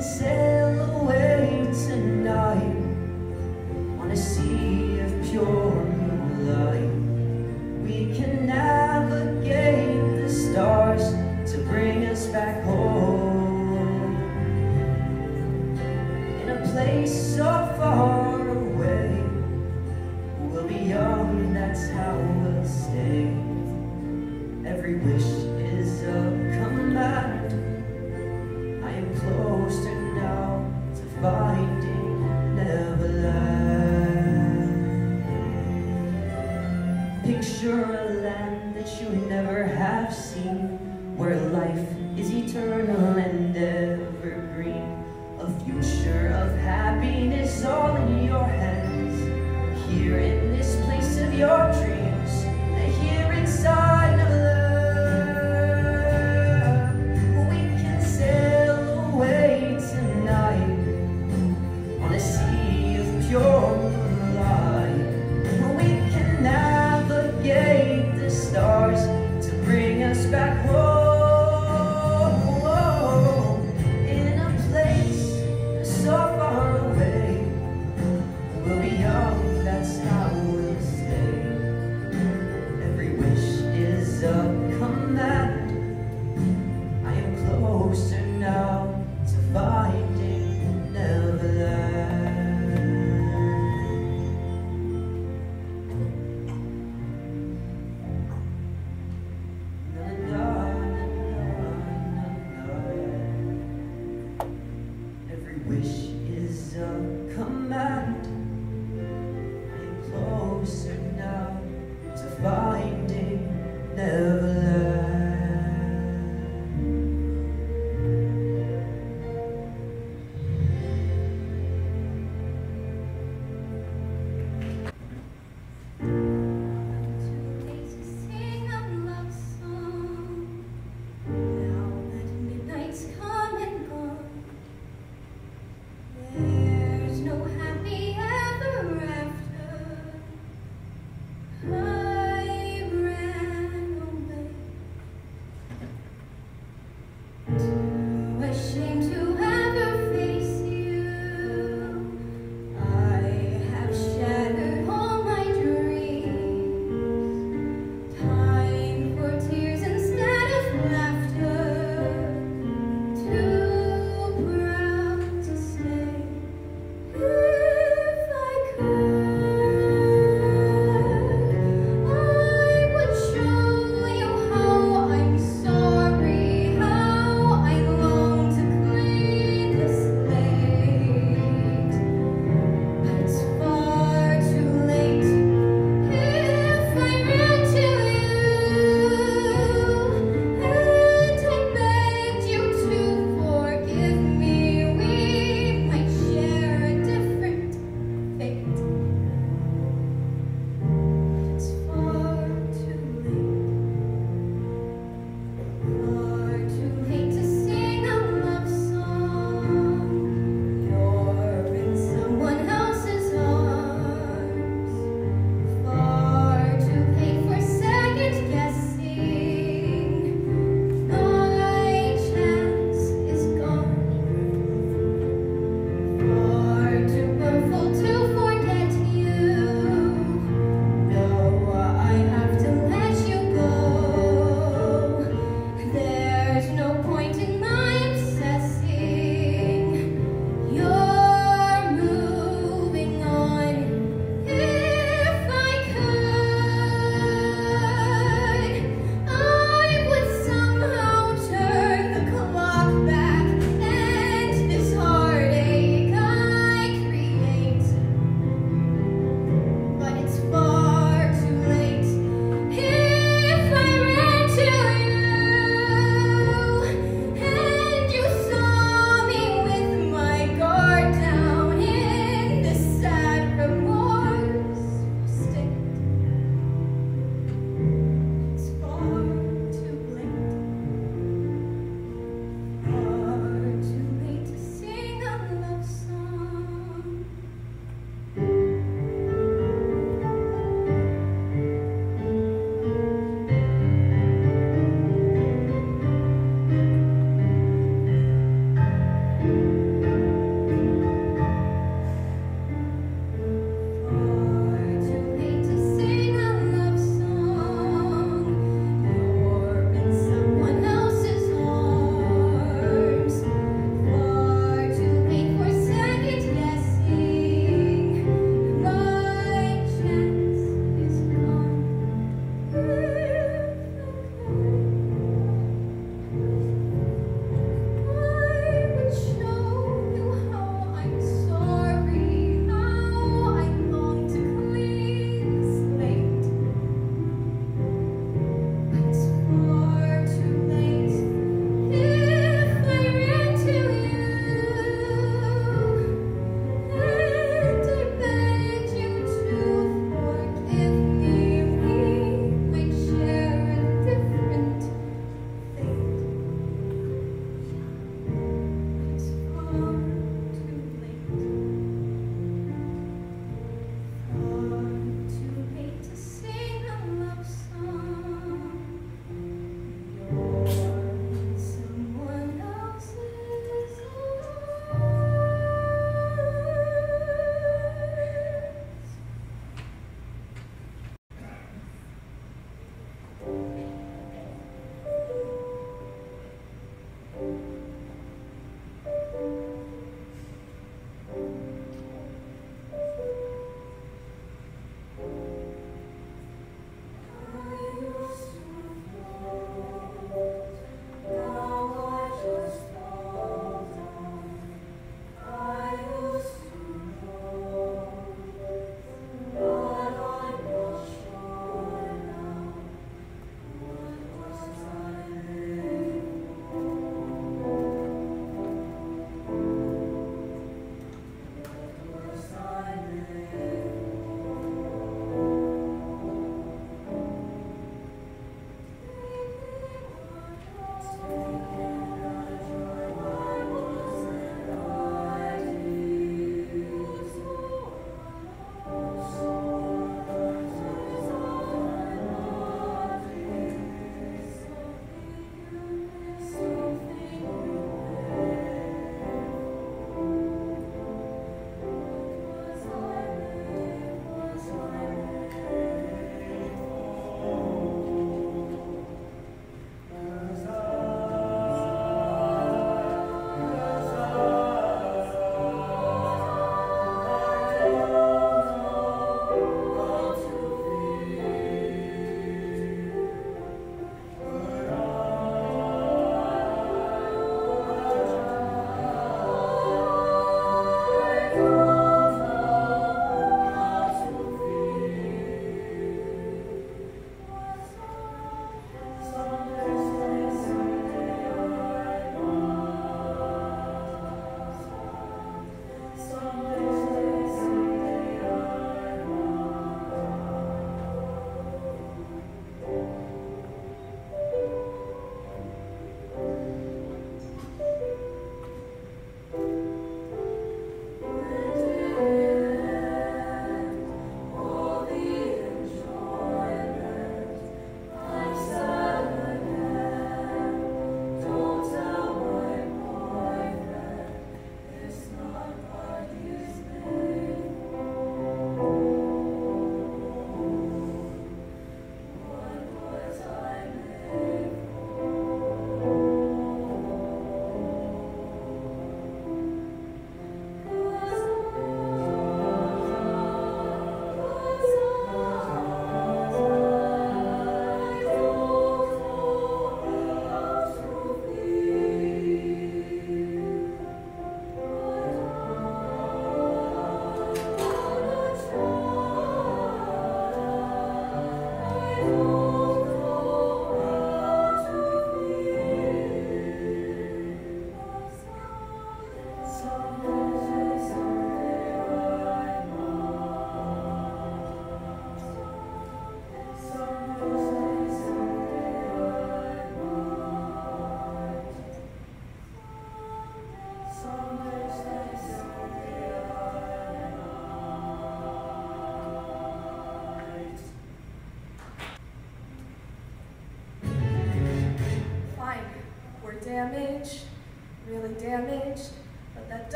sail away tonight. On a sea of pure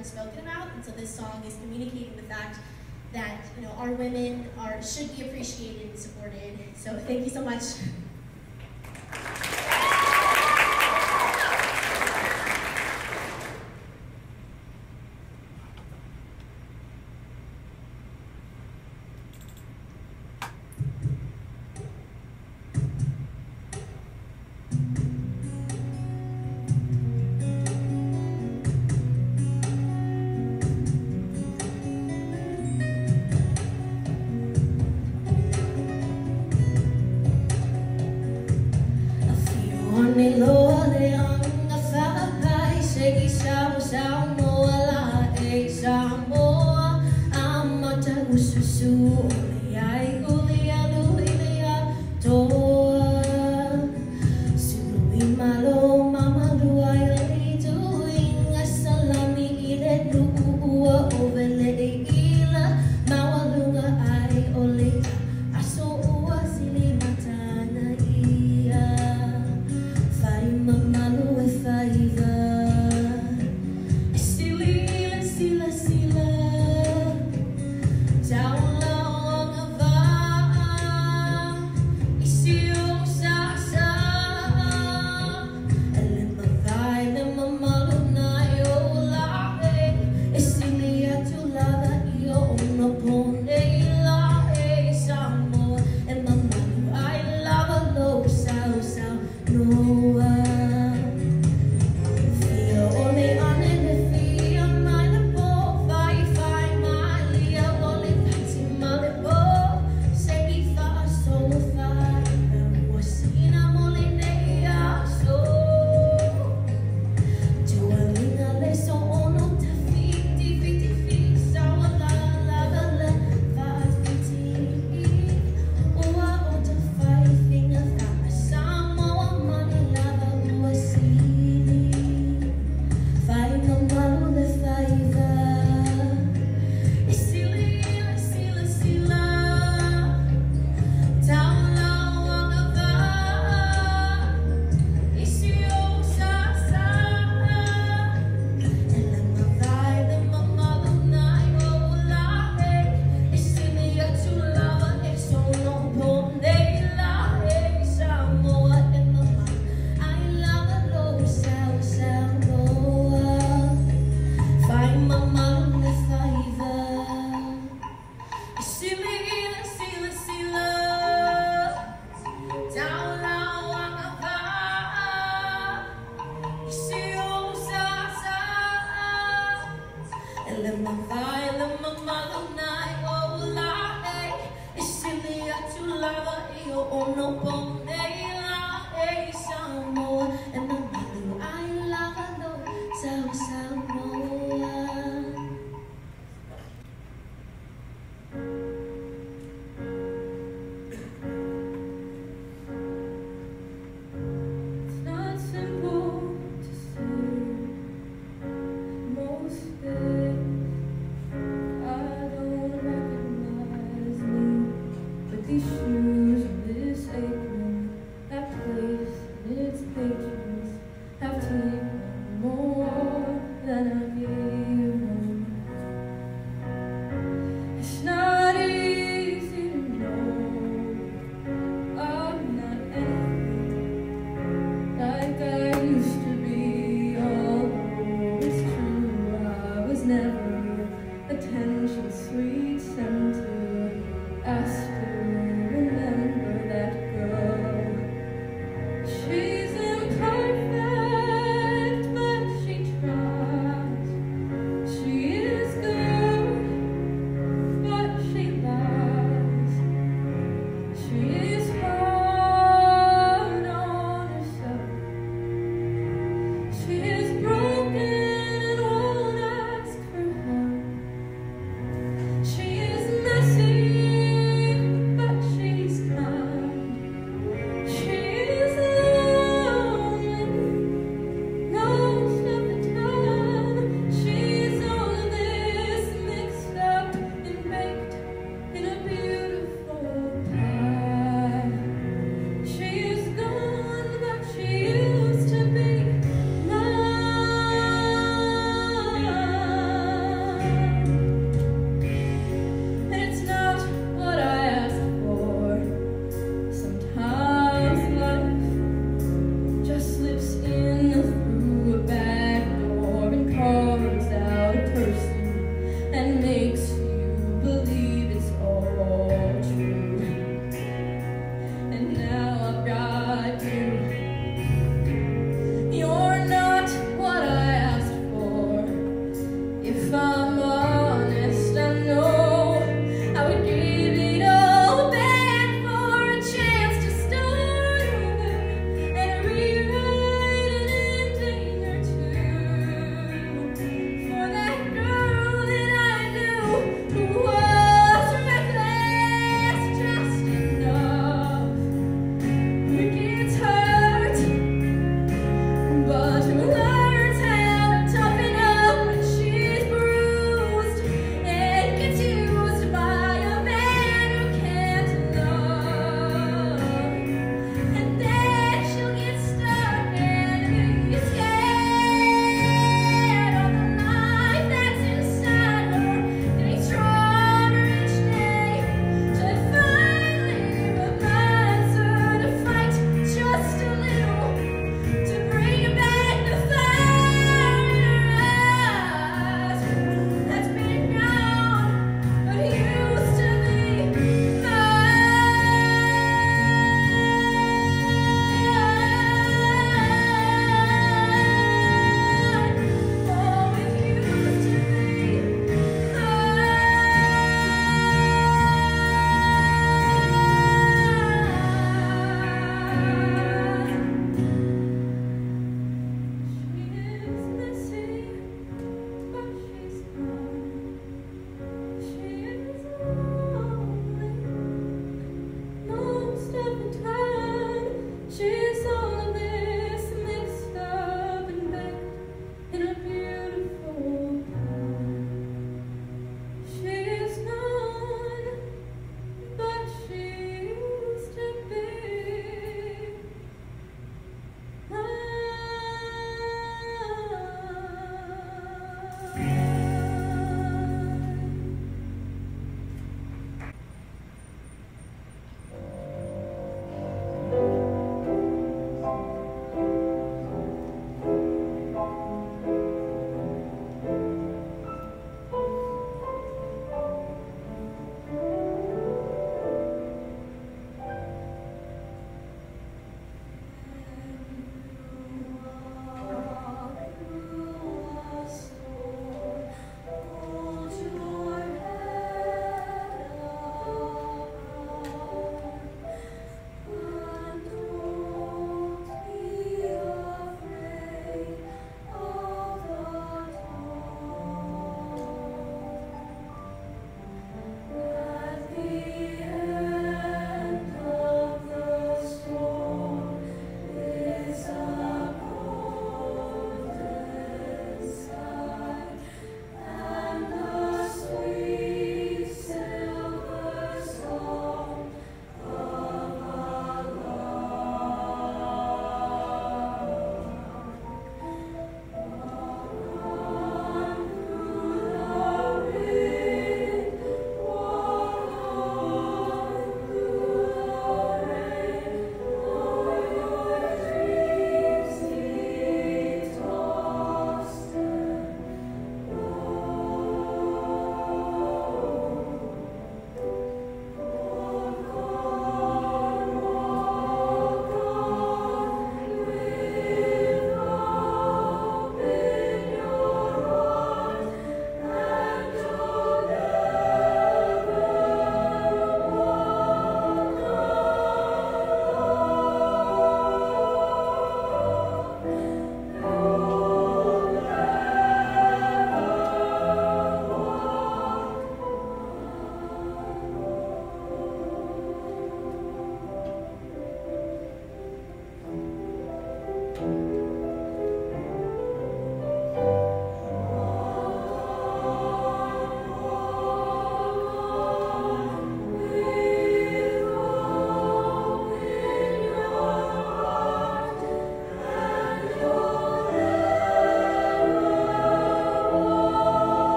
and unspoken about. And so this song is communicating the fact that you know our women are should be appreciated and supported. So thank you so much.